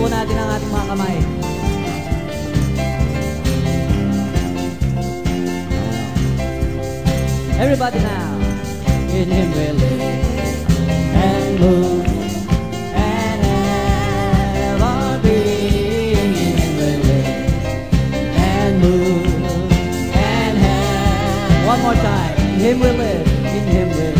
po natin ang ating mga kamay. Everybody now. In him we live and move. One more time. In him we live. In him we live.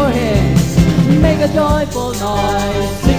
joyful noise.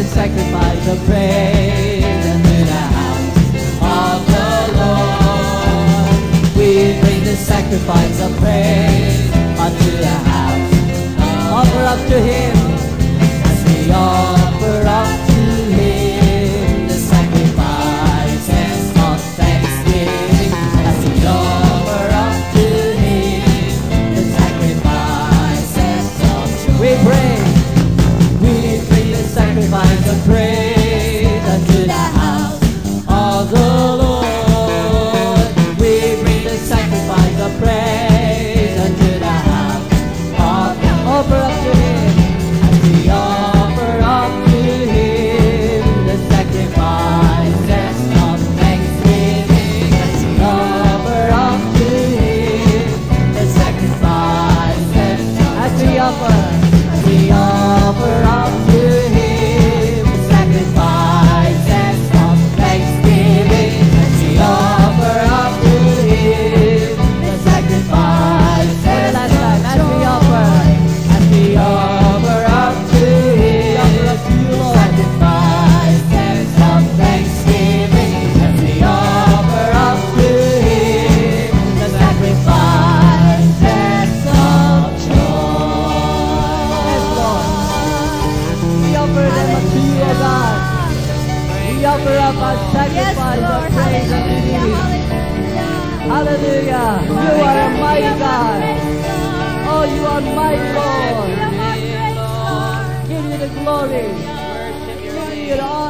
and sacrifice of praise unto the house of the Lord. We bring the sacrifice of praise unto the house. Offer up to Him. offer them a clear God. We offer up our sacrifice yes, of praise and belief. Hallelujah. You are a mighty God. Oh, you are mighty Lord. Give you the glory. Give you the honor.